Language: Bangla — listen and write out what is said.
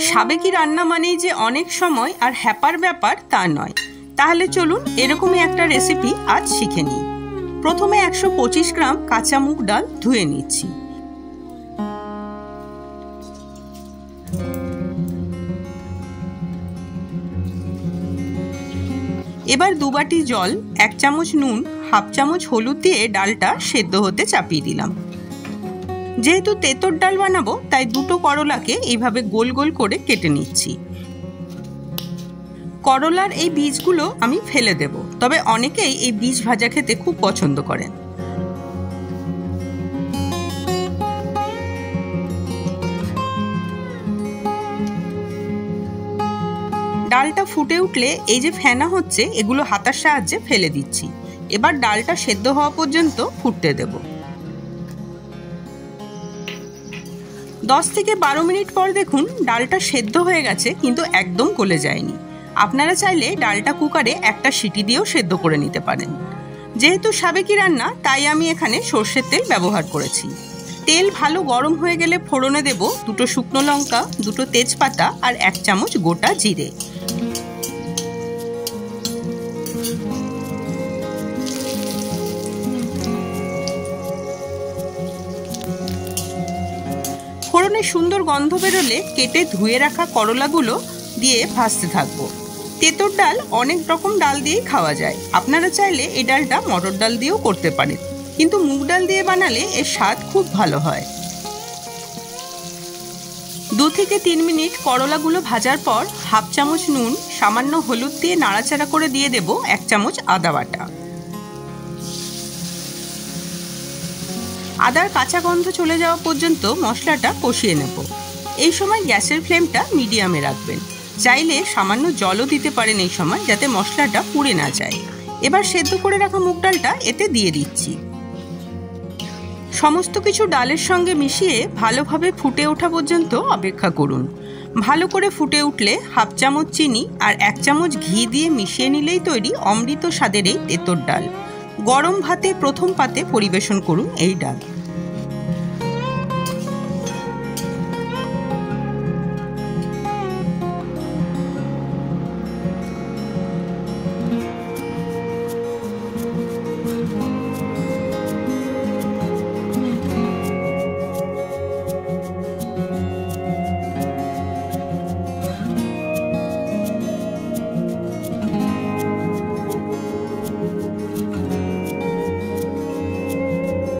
সাবেকি রান্না মানেই যে অনেক সময় আর হ্যাপার ব্যাপার তা নয়। তাহলে চলুন এরকমই একটা রেসিপি আজ শিখে নিই। প্রথমে একশো পঁচিশ গ্রাম কাঁচা মুগ ডাল ধুয়ে নিচ্ছি। এবার দুবাটি জল, এক চামচ নুন, হাফ চামচ হলুদ দিয়ে ডালটা সেদ্ধ হতে চাপিয়ে দিলাম। যেহেতু তেতর ডাল বানাবো, তাই দুটো করলাকে এইভাবে গোল গোল করে কেটে নিচ্ছি। করলার এই বীজগুলো আমি ফেলে দেব, তবে অনেকেই এই বীজ ভাজা খেতে খুব পছন্দ করেন। ডালটা ফুটে উঠলে এই যে ফেনা হচ্ছে, এগুলো হাতার সাহায্যে ফেলে দিচ্ছি। এবার ডালটা সেদ্ধ হওয়া পর্যন্ত ফুটতে দেব। দশ থেকে বারো মিনিট পর দেখুন ডালটা সেদ্ধ হয়ে গেছে, কিন্তু একদম গলে যায়নি। আপনারা চাইলে ডালটা কুকারে একটা সিটি দিয়েও সেদ্ধ করে নিতে পারেন। যেহেতু সাবেকি রান্না, তাই আমি এখানে সর্ষের তেল ব্যবহার করেছি। তেল ভালো গরম হয়ে গেলে ফোড়নে দেব দুটো শুকনো লঙ্কা, দুটো তেজপাতা আর এক চামচ গোটা জিরে। ফোড়নে সুন্দর গন্ধ বেরোলে কেটে ধুয়ে রাখা করলাগুলো দিয়ে ভাজতে থাকব। তেঁতর ডাল অনেক রকম ডাল দিয়েই খাওয়া যায়। আপনারা চাইলে এই ডালটা মটর ডাল দিয়েও করতে পারেন। কিন্তু মুগ ডাল দিয়ে বানালে এর স্বাদ খুব ভালো হয়। দু থেকে তিন মিনিট করলাগুলো ভাজার পর হাফ চামচ নুন, সামান্য হলুদ দিয়ে নাড়াচাড়া করে দিয়ে দেব এক চামচ আদা বাটা। আদার কাঁচা গন্ধ চলে যাওয়া পর্যন্ত মশলাটা কষিয়ে নেব। এই সময় গ্যাসের ফ্লেমটা মিডিয়ামে রাখবেন। চাইলে সামান্য জলও দিতে পারেন এই সময় যাতে মশলাটা পুড়ে না যায়। এবার সেদ্ধ করে রাখা মুগ ডালটা এতে দিয়ে দিচ্ছি। সমস্ত কিছু ডালের সঙ্গে মিশিয়ে ভালোভাবে ফুটে ওঠা পর্যন্ত অপেক্ষা করুন। ভালো করে ফুটে উঠলে হাফ চামচ চিনি আর এক চামচ ঘি দিয়ে মিশিয়ে নিলেই তৈরি অমৃত স্বাদের এই তেতর ডাল। গরম ভাতে প্রথম পাতে পরিবেশন করুন এই ডাল।